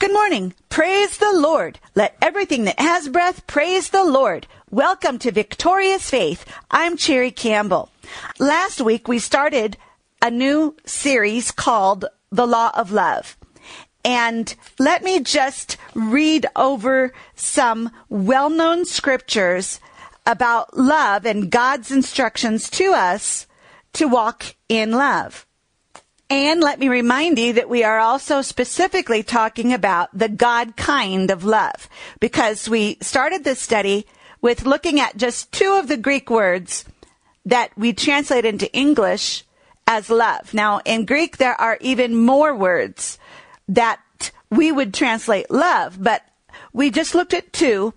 Good morning. Praise the Lord. Let everything that has breath praise the Lord. Welcome to Victorious Faith. I'm Cherri Campbell. Last week we started a new series called The Law of Love. And let me just read over some well-known scriptures about love and God's instructions to us to walk in love. And let me remind you that we are also specifically talking about the God kind of love because we started this study with looking at just two of the Greek words that we translate into English as love. Now, in Greek, there are even more words that we would translate love, but we just looked at two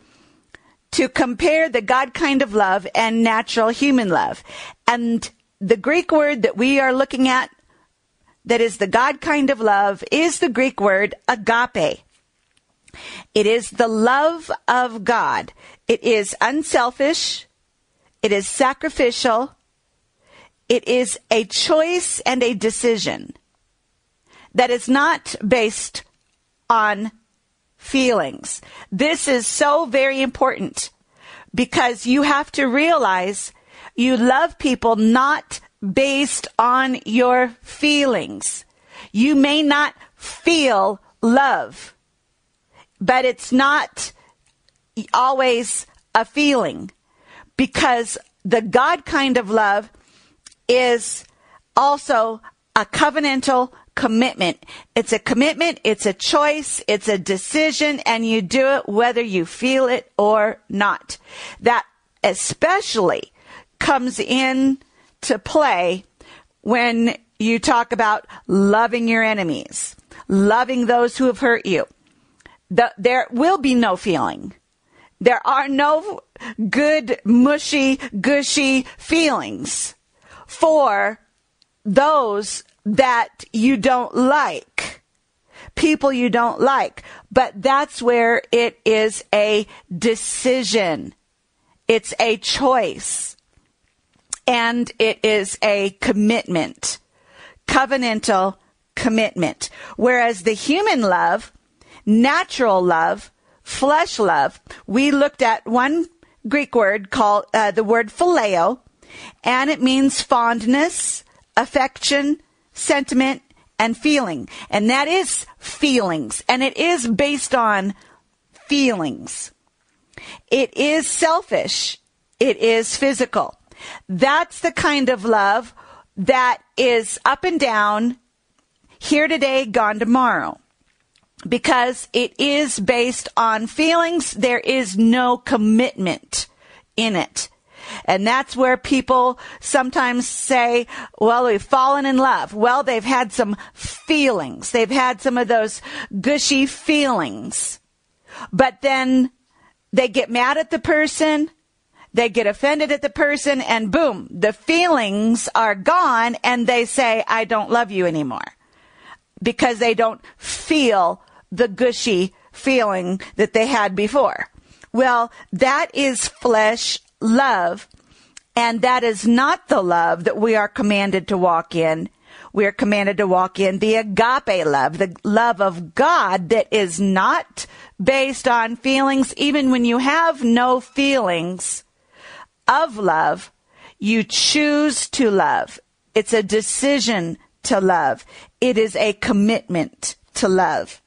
to compare the God kind of love and natural human love. And the Greek word that we are looking at that is the God kind of love is the Greek word agape. It is the love of God. It is unselfish. It is sacrificial. It is a choice and a decision that is not based on feelings. This is so very important because you have to realize you love people not based on your feelings. You may not feel love, but it's not always a feeling because the God kind of love is also a covenantal commitment. It's a commitment, it's a choice, it's a decision, and you do it whether you feel it or not. That especially comes in to play when you talk about loving your enemies, loving those who have hurt you. The, there will be no feeling. There are no good, mushy, gushy feelings for those that you don't like, people you don't like. But that's where it is a decision. It's a choice and it is a commitment, covenantal commitment. Whereas the human love, natural love, flesh love, we looked at one Greek word called uh, the word phileo, and it means fondness, affection, sentiment, and feeling. And that is feelings, and it is based on feelings. It is selfish. It is physical. That's the kind of love that is up and down, here today, gone tomorrow. Because it is based on feelings, there is no commitment in it. And that's where people sometimes say, well, we've fallen in love. Well, they've had some feelings. They've had some of those gushy feelings. But then they get mad at the person they get offended at the person and boom, the feelings are gone and they say, I don't love you anymore because they don't feel the gushy feeling that they had before. Well, that is flesh love and that is not the love that we are commanded to walk in. We are commanded to walk in the agape love, the love of God that is not based on feelings, even when you have no feelings of love, you choose to love. It's a decision to love. It is a commitment to love.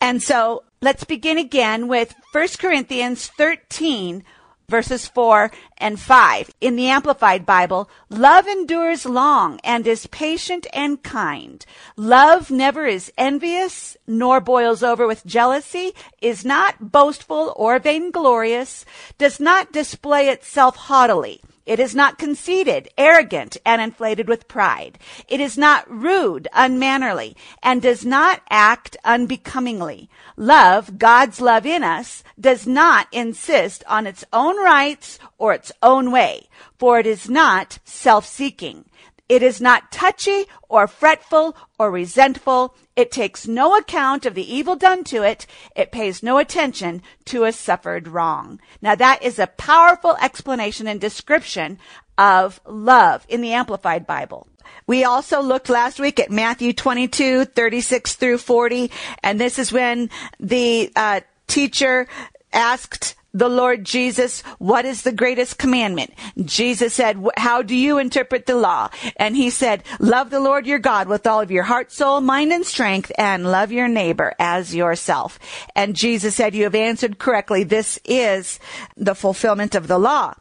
And so let's begin again with 1 Corinthians 13 verses 4 and 5. In the Amplified Bible, love endures long and is patient and kind. Love never is envious, nor boils over with jealousy, is not boastful or vainglorious, does not display itself haughtily. It is not conceited, arrogant, and inflated with pride. It is not rude, unmannerly, and does not act unbecomingly. Love, God's love in us, does not insist on its own rights or its own way, for it is not self-seeking. It is not touchy or fretful or resentful. It takes no account of the evil done to it. It pays no attention to a suffered wrong. Now that is a powerful explanation and description of love in the Amplified Bible. we also looked last week at Matthew 22, 36 through 40. And this is when the uh, teacher asked the Lord Jesus, what is the greatest commandment? Jesus said, how do you interpret the law? And he said, love the Lord your God with all of your heart, soul, mind, and strength, and love your neighbor as yourself. And Jesus said, you have answered correctly. This is the fulfillment of the law.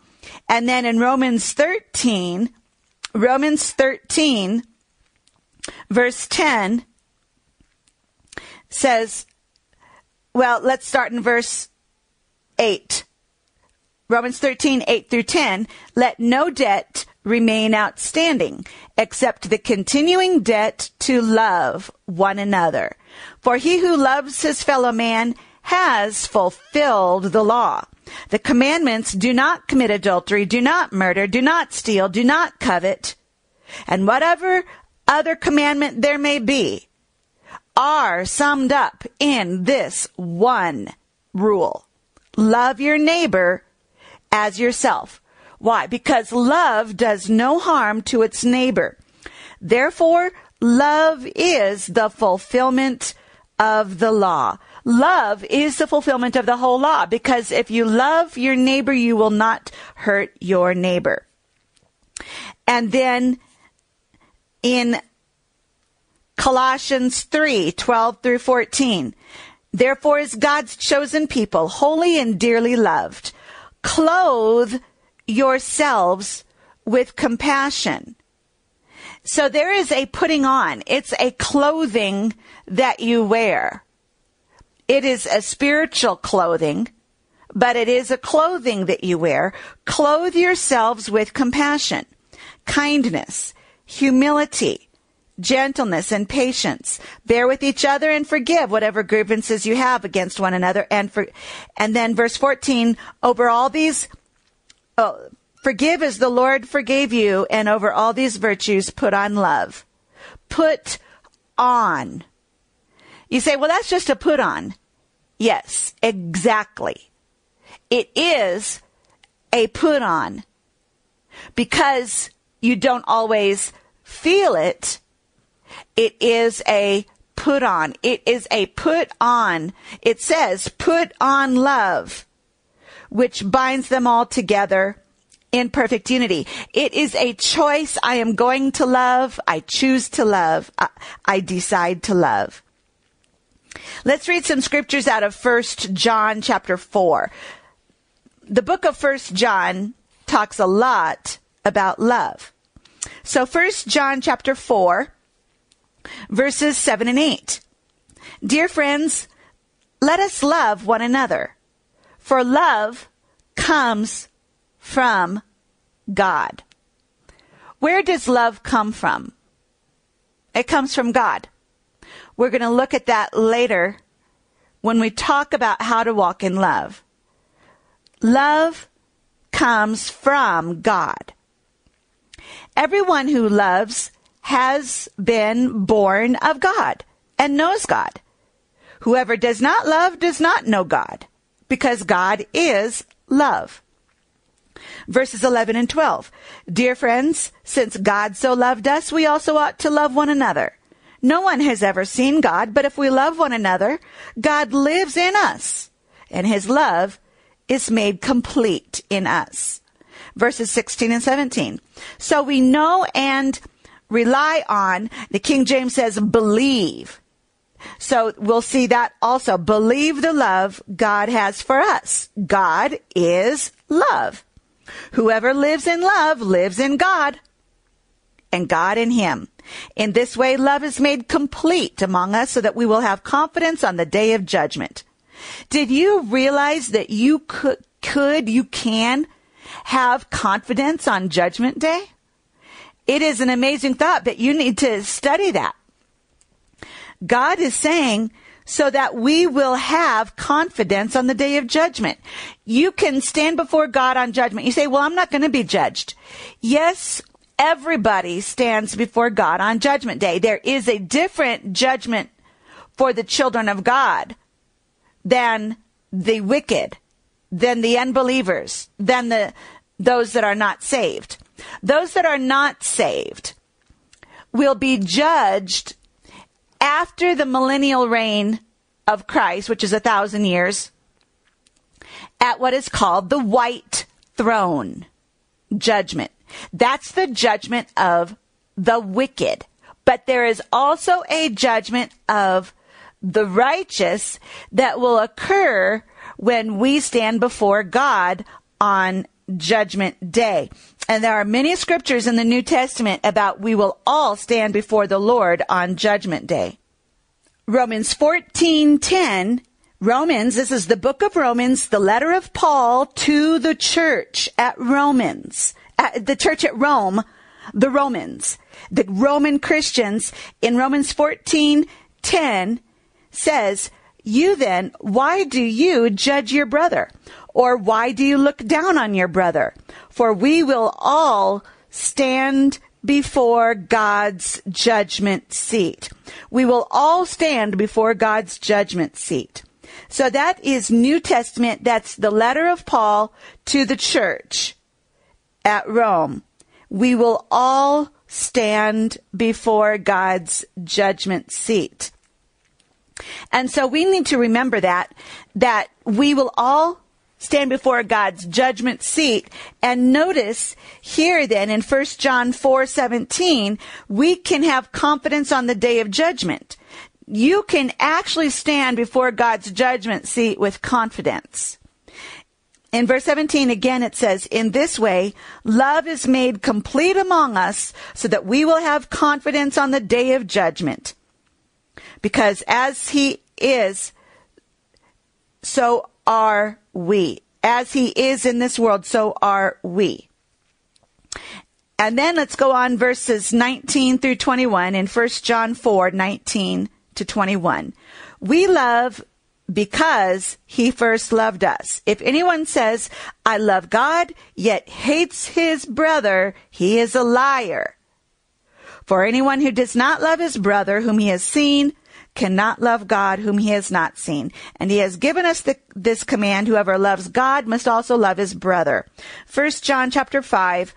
And then in Romans 13, Romans 13, verse 10 says, well, let's start in verse 8. Romans 13, 8 through 10. Let no debt remain outstanding except the continuing debt to love one another. For he who loves his fellow man has fulfilled the law. The commandments do not commit adultery, do not murder, do not steal, do not covet, and whatever other commandment there may be are summed up in this one rule. Love your neighbor as yourself. Why? Because love does no harm to its neighbor. Therefore, love is the fulfillment of the law. Love is the fulfillment of the whole law because if you love your neighbor, you will not hurt your neighbor. And then in Colossians 3, 12 through 14, Therefore, as God's chosen people, holy and dearly loved, clothe yourselves with compassion. So there is a putting on. It's a clothing that you wear. It is a spiritual clothing, but it is a clothing that you wear. Clothe yourselves with compassion, kindness, humility, gentleness and patience. Bear with each other and forgive whatever grievances you have against one another. And for, and then verse 14, over all these, oh, forgive as the Lord forgave you. And over all these virtues, put on love. Put on. You say, well, that's just a put on. Yes, exactly. It is a put on because you don't always feel it it is a put on. It is a put on. It says put on love, which binds them all together in perfect unity. It is a choice. I am going to love. I choose to love. I, decide to love. Let's read some scriptures out of First John chapter 4. The book of First John talks a lot about love. So First John chapter 4 verses 7 and 8. Dear friends, let us love one another, for love comes from God. Where does love come from? It comes from God. We're going to look at that later when we talk about how to walk in love. Love comes from God. Everyone who loves has been born of God and knows God. Whoever does not love does not know God because God is love. Verses 11 and 12. Dear friends, since God so loved us, we also ought to love one another. No one has ever seen God, but if we love one another, God lives in us and his love is made complete in us. Verses 16 and 17. So we know and rely on. The King James says believe. So we'll see that also. Believe the love God has for us. God is love. Whoever lives in love lives in God and God in him. In this way, love is made complete among us so that we will have confidence on the day of judgment. Did you realize that you could, could, you can have confidence on judgment day? It is an amazing thought, but you need to study that. God is saying, so that we will have confidence on the day of judgment. You can stand before God on judgment. You say, well, I'm not going to be judged. Yes, everybody stands before God on judgment day. There is a different judgment for the children of God than the wicked, than the unbelievers, than the, those that are not saved. Those that are not saved, will be judged after the millennial reign of Christ, which is a thousand years, at what is called the white throne judgment. That's the judgment of the wicked. But there is also a judgment of the righteous that will occur when we stand before God on judgment day. And there are many scriptures in the New Testament about we will all stand before the Lord on judgment day. Romans 14:10 Romans, this is the book of Romans, the letter of Paul to the church at Romans, at the church at Rome, the Romans, the Roman Christians in Romans 14:10 says, "You then, why do you judge your brother? Or why do you look down on your brother? For we will all stand before God's judgment seat. We will all stand before God's judgment seat. So that is New Testament. That's the letter of Paul to the church at Rome. We will all stand before God's judgment seat. And so we need to remember that, that we will all stand before God's judgment seat. And notice here then in 1 John 4 17, we can have confidence on the day of judgment. You can actually stand before God's judgment seat with confidence. In verse 17 again it says, In this way, love is made complete among us so that we will have confidence on the day of judgment. Because as he is, so are we. As he is in this world, so are we. And then let's go on verses 19 through 21 in 1 John 4, 19 to 21. We love because he first loved us. If anyone says, I love God, yet hates his brother, he is a liar. For anyone who does not love his brother whom he has seen cannot love God whom he has not seen. And he has given us the, this command, whoever loves God must also love his brother. First John chapter 5,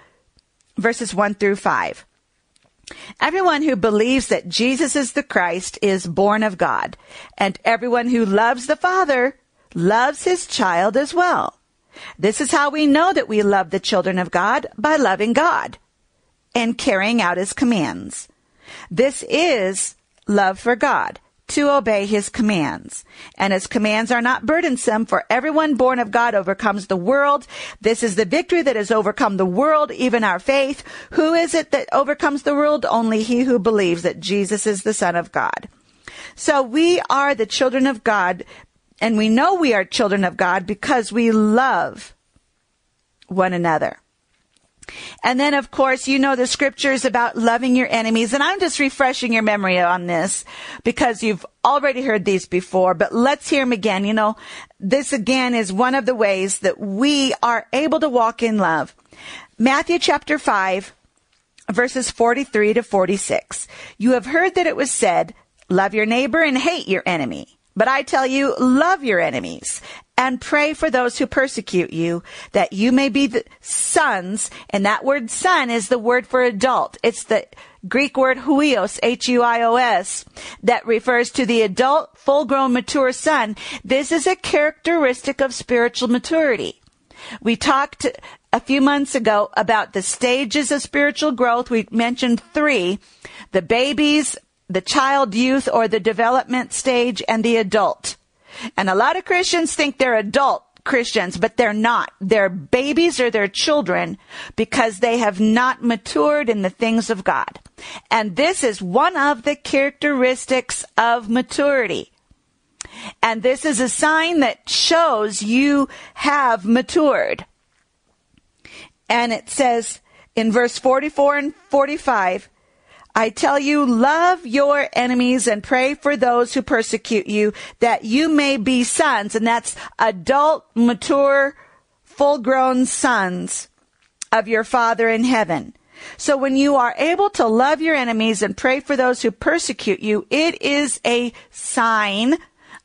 verses 1 through 5. Everyone who believes that Jesus is the Christ is born of God, and everyone who loves the Father loves his child as well. This is how we know that we love the children of God by loving God and carrying out his commands. This is love for God to obey his commands. And his commands are not burdensome, for everyone born of God overcomes the world. This is the victory that has overcome the world, even our faith. Who is it that overcomes the world? Only he who believes that Jesus is the Son of God. So we are the children of God, and we know we are children of God because we love one another. And then, of course, you know the scriptures about loving your enemies. And I'm just refreshing your memory on this because you've already heard these before, but let's hear them again. You know, this again is one of the ways that we are able to walk in love. Matthew chapter 5, verses 43 to 46. You have heard that it was said, love your neighbor and hate your enemy. But I tell you, love your enemies and pray for those who persecute you, that you may be the sons. And that word son is the word for adult. It's the Greek word huios, H-U-I-O-S, that refers to the adult, full-grown, mature son. This is a characteristic of spiritual maturity. We talked a few months ago about the stages of spiritual growth. We mentioned three. The babies, the child youth or the development stage, and the adult. And a lot of Christians think they're adult Christians, but they're not. They're babies or they're children because they have not matured in the things of God. And this is one of the characteristics of maturity. And this is a sign that shows you have matured. And it says in verse 44 and 45, I tell you, love your enemies and pray for those who persecute you, that you may be sons, and that's adult, mature, full grown sons of your Father in heaven. So when you are able to love your enemies and pray for those who persecute you, it is a sign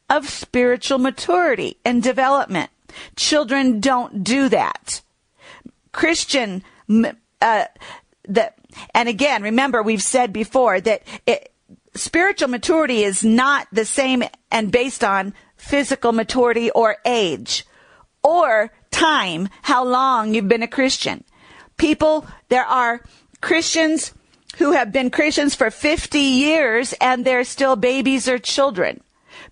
of spiritual maturity and development. Children don't do that. Christian uh, that, and again, remember we've said before that it, spiritual maturity is not the same and based on physical maturity or age or time, how long you've been a Christian. People, there are Christians who have been Christians for 50 years and they're still babies or children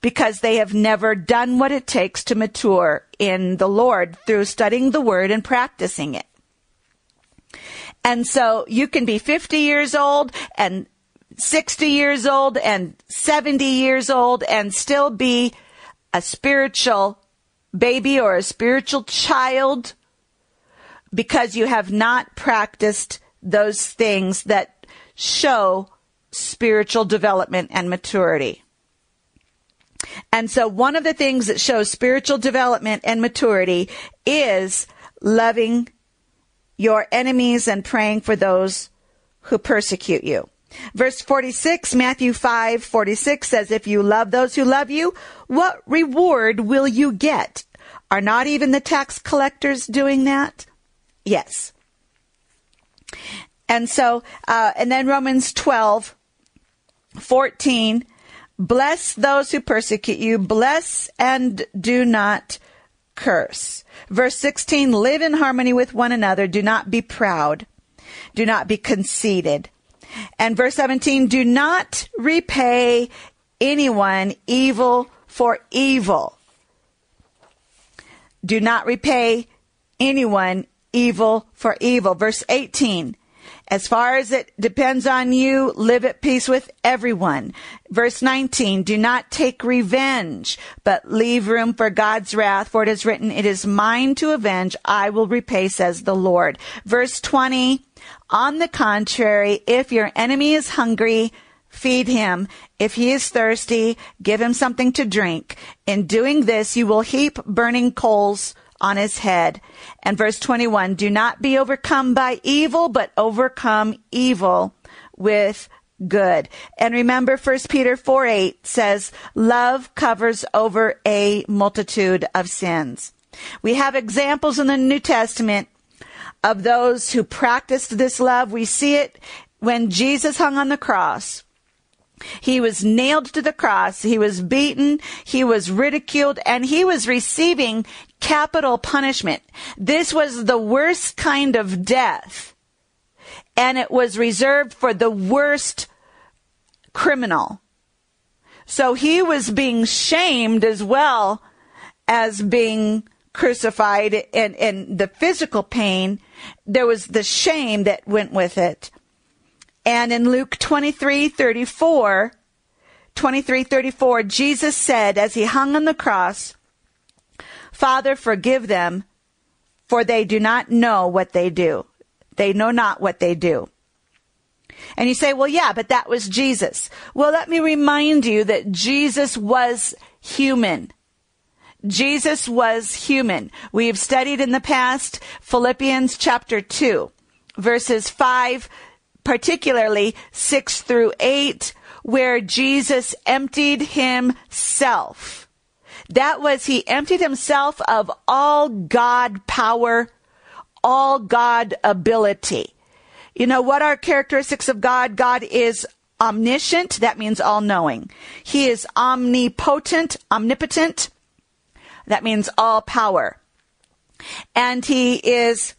because they have never done what it takes to mature in the Lord through studying the Word and practicing it. And so you can be 50 years old and 60 years old and 70 years old and still be a spiritual baby or a spiritual child because you have not practiced those things that show spiritual development and maturity. And so one of the things that shows spiritual development and maturity is loving your enemies and praying for those who persecute you. Verse 46, Matthew 5, 46 says, If you love those who love you, what reward will you get? Are not even the tax collectors doing that? Yes. And so, uh, and then Romans 12, 14, bless those who persecute you, bless and do not curse. Verse 16, live in harmony with one another, do not be proud, do not be conceited. And verse 17, do not repay anyone evil for evil. Do not repay anyone evil for evil. Verse 18, as far as it depends on you, live at peace with everyone. Verse 19, do not take revenge, but leave room for God's wrath, for it is written, it is mine to avenge, I will repay, says the Lord. Verse 20, on the contrary, if your enemy is hungry, feed him. If he is thirsty, give him something to drink. In doing this, you will heap burning coals on his head. And verse 21, do not be overcome by evil, but overcome evil with good. And remember 1 Peter 4 8 says, love covers over a multitude of sins. We have examples in the New Testament of those who practiced this love. We see it when Jesus hung on the cross. He was nailed to the cross. He was beaten. He was ridiculed and he was receiving capital punishment. This was the worst kind of death. And it was reserved for the worst criminal. So he was being shamed as well as being crucified and, and the physical pain. There was the shame that went with it. And in Luke 23, 34, 23, 34, Jesus said as he hung on the cross, Father, forgive them, for they do not know what they do. They know not what they do. And you say, well, yeah, but that was Jesus. Well, let me remind you that Jesus was human. Jesus was human. We have studied in the past Philippians chapter 2, verses 5 particularly 6 through 8, where Jesus emptied himself. That was, he emptied himself of all God power, all God ability. You know, what are characteristics of God? God is omniscient. That means all knowing. He is omnipotent, omnipotent. That means all power. And he is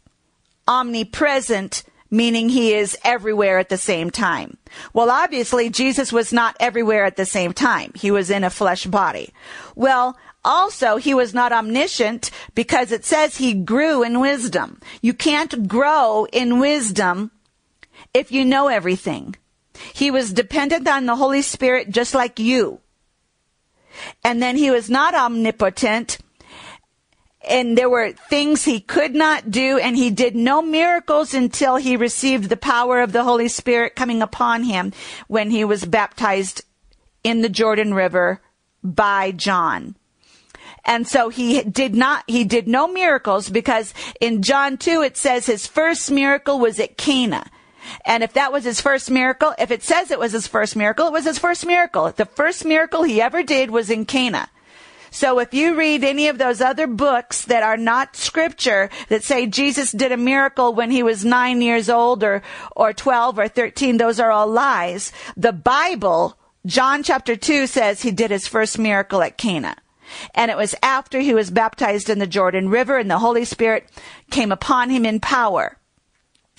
omnipresent meaning he is everywhere at the same time. Well, obviously, Jesus was not everywhere at the same time. He was in a flesh body. Well, also, he was not omniscient because it says he grew in wisdom. You can't grow in wisdom if you know everything. He was dependent on the Holy Spirit just like you. And then he was not omnipotent and there were things he could not do and he did no miracles until he received the power of the Holy Spirit coming upon him when he was baptized in the Jordan River by John. And so he did not, he did no miracles because in John 2 it says his first miracle was at Cana. And if that was his first miracle, if it says it was his first miracle, it was his first miracle. The first miracle he ever did was in Cana. So if you read any of those other books that are not scripture that say Jesus did a miracle when he was nine years old or, or 12 or 13, those are all lies. The Bible, John chapter 2 says he did his first miracle at Cana. And it was after he was baptized in the Jordan River and the Holy Spirit came upon him in power.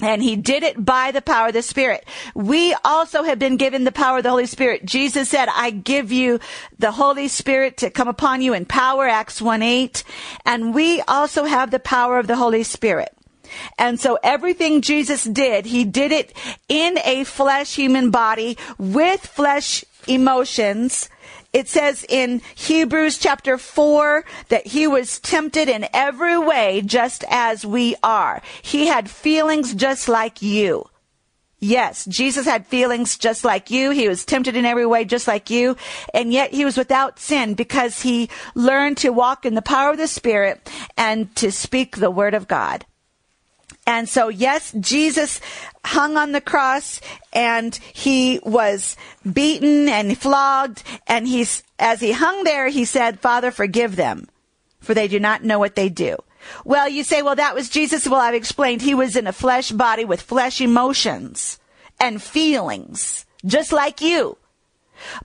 And he did it by the power of the Spirit. We also have been given the power of the Holy Spirit. Jesus said, I give you the Holy Spirit to come upon you in power, Acts 1 8. And we also have the power of the Holy Spirit. And so everything Jesus did, he did it in a flesh human body with flesh emotions it says in Hebrews chapter 4 that he was tempted in every way just as we are. He had feelings just like you. Yes, Jesus had feelings just like you. He was tempted in every way just like you. And yet he was without sin because he learned to walk in the power of the Spirit and to speak the word of God. And so, yes, Jesus hung on the cross and he was beaten and flogged. And he's, as he hung there, he said, Father, forgive them, for they do not know what they do. Well, you say, well, that was Jesus. Well, I've explained he was in a flesh body with flesh emotions and feelings, just like you.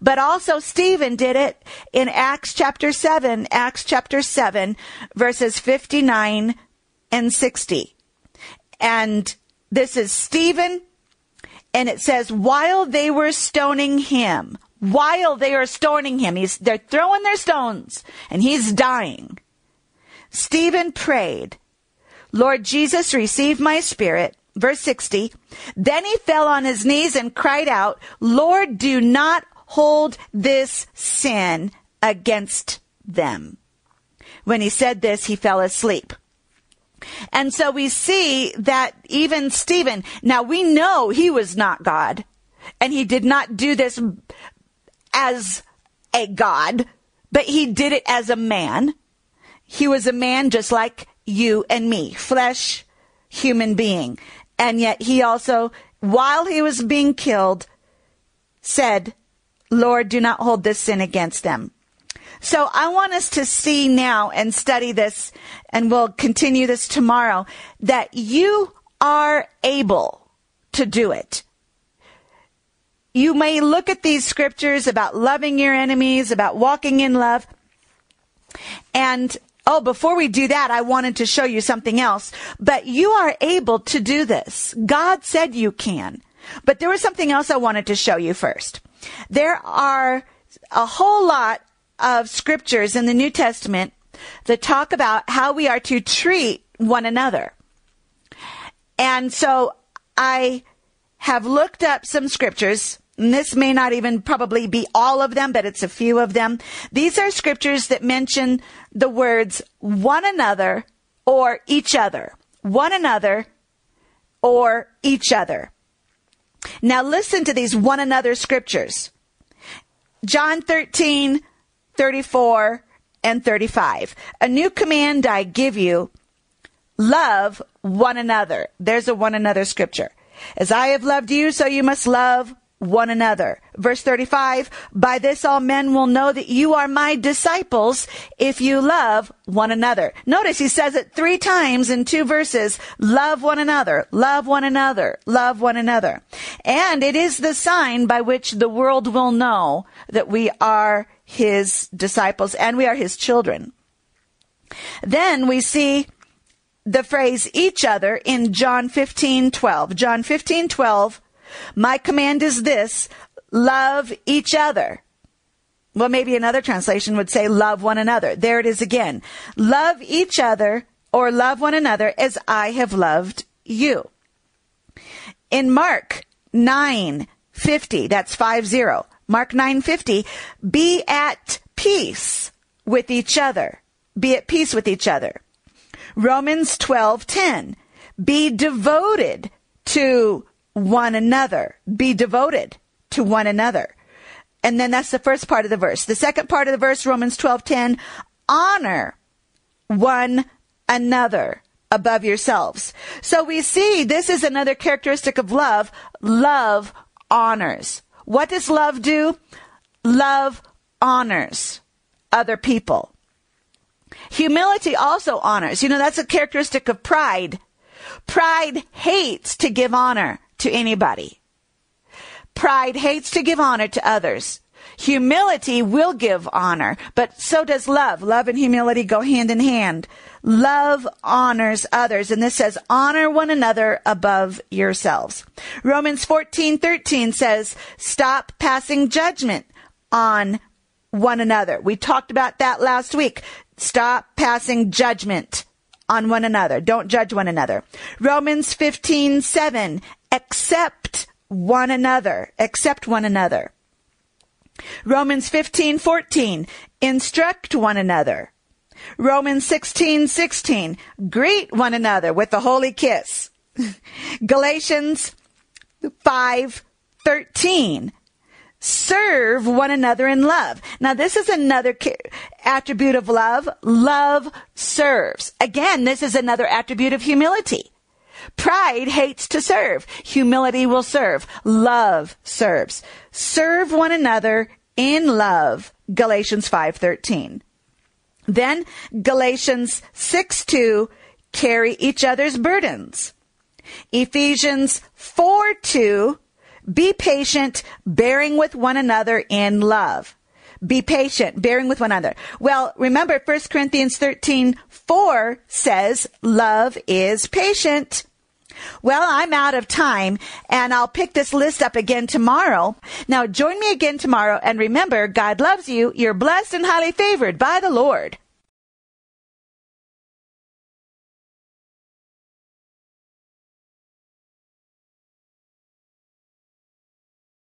But also Stephen did it in Acts chapter 7, Acts chapter 7, verses 59 and 60. And this is Stephen. And it says, while they were stoning him, while they are stoning him, he's, they're throwing their stones and he's dying. Stephen prayed, Lord Jesus, receive my spirit. Verse 60. Then he fell on his knees and cried out, Lord, do not hold this sin against them. When he said this, he fell asleep. And so we see that even Stephen, now we know he was not God and he did not do this as a God, but he did it as a man. He was a man just like you and me, flesh, human being. And yet he also, while he was being killed, said, Lord, do not hold this sin against them. So I want us to see now and study this, and we'll continue this tomorrow, that you are able to do it. You may look at these scriptures about loving your enemies, about walking in love, and Oh, before we do that, I wanted to show you something else. But you are able to do this. God said you can. But there was something else I wanted to show you first. There are a whole lot of scriptures in the New Testament that talk about how we are to treat one another. And so I have looked up some scriptures. And this may not even probably be all of them, but it's a few of them. These are scriptures that mention the words one another or each other. One another or each other. Now listen to these one another scriptures. John 13, 34 and 35. A new command I give you love one another. There's a one another scripture. As I have loved you, so you must love one another. Verse 35, by this all men will know that you are my disciples if you love one another. Notice he says it three times in two verses. Love one another, love one another, love one another. And it is the sign by which the world will know that we are his disciples and we are his children. Then we see the phrase each other in John 15, 12. John 15, 12. My command is this, love each other. Well, maybe another translation would say love one another. There it is again. Love each other or love one another as I have loved you. In Mark 9, 50, that's 5 0. Mark 9:50, be at peace with each other. Be at peace with each other. Romans 12:10, be devoted to one another. Be devoted to one another. And then that's the first part of the verse. The second part of the verse, Romans 12:10, honor one another above yourselves. So we see this is another characteristic of love. Love honors. What does love do? Love honors other people. Humility also honors. You know, that's a characteristic of pride. Pride hates to give honor to anybody. Pride hates to give honor to others. Humility will give honor, but so does love. Love and humility go hand in hand. Love honors others, and this says, honor one another above yourselves. Romans 14, 13 says, stop passing judgment on one another. We talked about that last week. Stop passing judgment on one another. Don't judge one another. Romans 15, 7, accept one another. Accept one another. Romans 15, 14, instruct one another. Romans 16, 16, greet one another with a holy kiss. Galatians 5, 13, serve one another in love. Now this is another attribute of love. Love serves. Again, this is another attribute of humility. Pride hates to serve. Humility will serve. Love serves. Serve one another in love. Galatians 5:13. Then Galatians 6:2 carry each other's burdens. Ephesians 4:2 be patient, bearing with one another in love. Be patient, bearing with one another. Well, remember 1 Corinthians 13, 4 says love is patient. Well, I'm out of time and I'll pick this list up again tomorrow. Now join me again tomorrow and remember, God loves you. You're blessed and highly favored by the Lord.